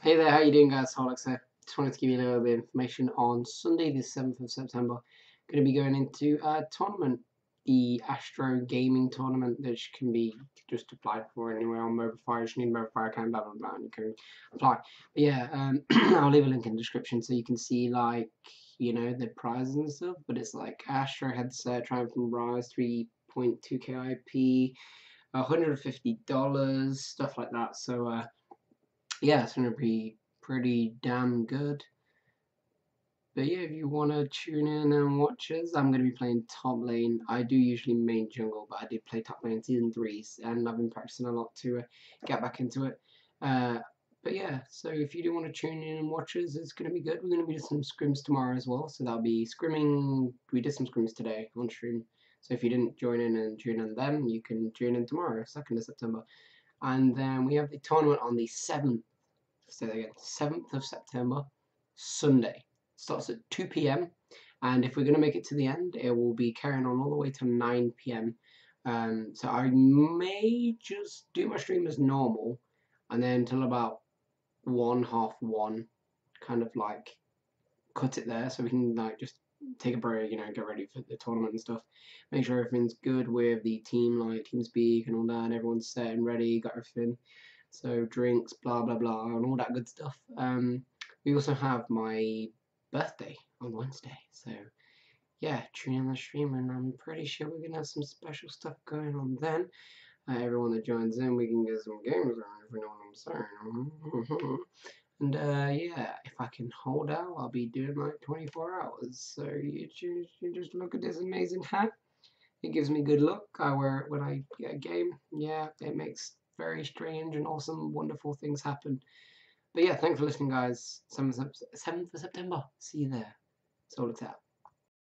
Hey there, how you doing guys? Solhex here. Just wanted to give you a little bit of information on Sunday the 7th of September. Going to be going into a tournament, the Astro Gaming Tournament, that can be just applied for anywhere on Mobafire. You just need a Mobafire account, blah blah blah, and you can apply. But yeah, um, I'll leave a link in the description so you can see like, you know, the prizes and stuff. But it's like Astro headset, Triumphant Ryze, 3.2k IP, $150, stuff like that. So, uh, yeah, it's going to be pretty damn good. But yeah, if you want to tune in and watch us, I'm going to be playing top lane. I do usually main jungle, but I did play top lane season 3, and I've been practicing a lot to uh, get back into it. Uh, but yeah, so if you do want to tune in and watch us, it's going to be good. We're going to be doing some scrims tomorrow as well, so that'll be scrimming. We did some scrims today on stream. So if you didn't join in and tune in them, you can tune in tomorrow, 2nd of September. And then we have the tournament on the 7th say that again, 7th of September, Sunday. Starts at 2 p.m. And if we're going to make it to the end, it will be carrying on all the way to 9 p.m. Um, so I may just do my stream as normal, and then until about one half one, kind of like cut it there, so we can like just take a break, you know, get ready for the tournament and stuff. Make sure everything's good with the team, like TeamSpeak and all that, and everyone's set and ready, got everything so drinks, blah blah blah, and all that good stuff. Um, we also have my birthday on Wednesday, so yeah, tune in the stream, and I'm pretty sure we're gonna have some special stuff going on then. Uh, everyone that joins in, we can get some games on, if you know what I'm saying. and uh, yeah, if I can hold out, I'll be doing like 24 hours. So you, you, you just look at this amazing hat. It gives me good luck. I wear it when I get a game. Yeah, it makes very strange and awesome, wonderful things happen. But yeah, thanks for listening, guys. 7th of September. See you there. It's out.